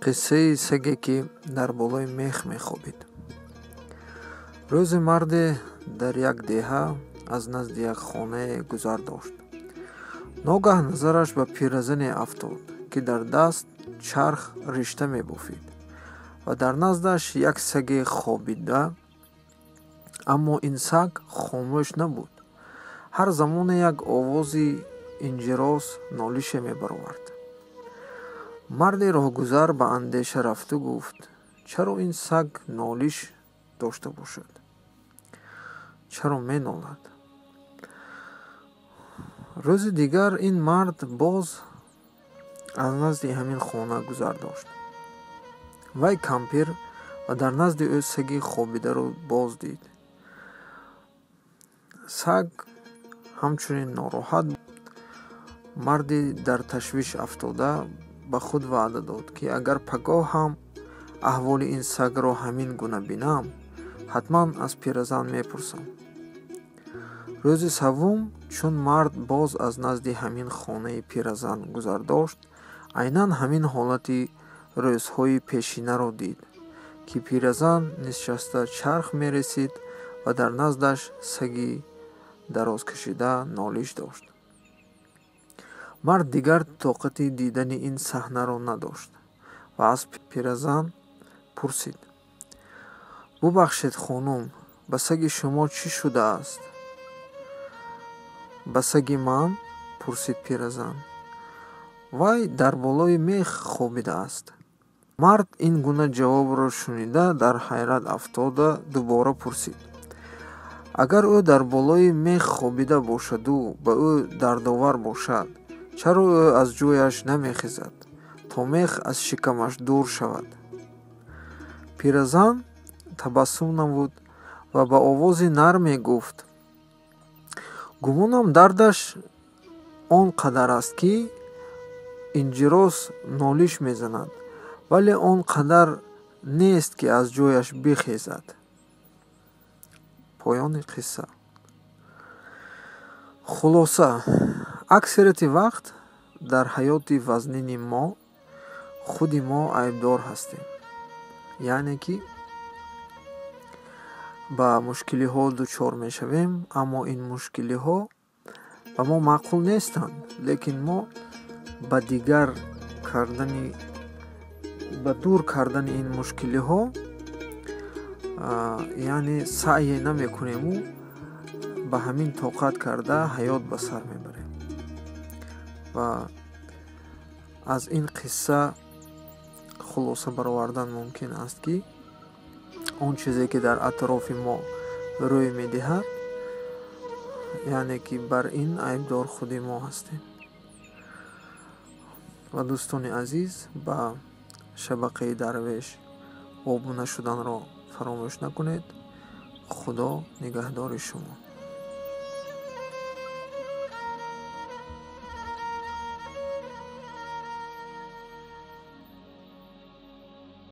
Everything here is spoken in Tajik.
қиссаи саге ки дар болои мех мехобид. Рӯзе марде дар як деҳа аз назди як хонае гузар дошт. Ногаҳ назараш ба пиразане афтод ки дар даст чарх ришта мебофид ва дар наздаш як саге хобида аммо ин саг хомӯш набуд. Ҳар замоне як овози инҷирос нолише мебаровард марди роҳгузар ба андеша рафту гуфт чаро ин саг нолиш дошта бошад чаро менолад? Рӯзи дигар ин мард боз аз назди ҳамин хона гузар дошт. Вай кампир ва дар назди ӯ саги хобидаро боз дид. Саг ҳамчунин нороҳат. Марди дар ташвиш афтода ба худ ваъда дод ки агар пагоҳ ҳам аҳволи ин сагро ҳамин гуна бинам ҳатман аз пиразан мепурсам. Рӯзи саввум чун мард боз аз назди ҳамин хонаи пиразан гузар дошт айнан ҳамин ҳолати рӯзҳои пешинаро дид ки пиразан нишаста чарх мересид ва дар наздаш саги дарозкашида нолиш дошт мард дигар тоқати дидани ин саҳнаро надошт ва аз пиразан пурсид. Бубахшед хонум ба саги шумо чӣ шудааст? Ба саги ман пурсид пиразан вай дар болои мех хобидааст. Мард ин гуна ҷавобро шунида дар ҳайрат афтода дубора пурсид. Агар ӯ дар болои мех хобида бошаду ба ӯ дардовар бошад чаро ӯ аз ҷояш намехезад. То мех аз шикамаш дур шавад. Пиразан табассум намуд ва ба овози нарме гуфт гумонам дардаш он қадар аст ки инҷирос нолиш мезанад вале он қадар нест ки аз ҷояш бихезад. Поёни қисса хулоса. Аксарияти вақт дар ҳаёти вазнини мо худи мо айбдор ҳастем. Яъне ки ба мушкилиҳо дучор мешавем аммо ин мушкилиҳо ба мо маъқул нестанд лекин мо ба дигар кардани ба дур кардани ин мушкилиҳо яъне саъе намекунему ба ҳамин тоқат карда ҳаёт ба сар мебарем ва аз ин қисса хулоса баровардан мумкин аст ки он чизе ки дар атрофи мо рӯй медиҳад яъне ки бар ин айбдор худи мо ҳастем. Ва дӯстони азиз ба шабақаи дарвеш обуна шуданро фаромӯш накунед. Худо нигаҳдори шумо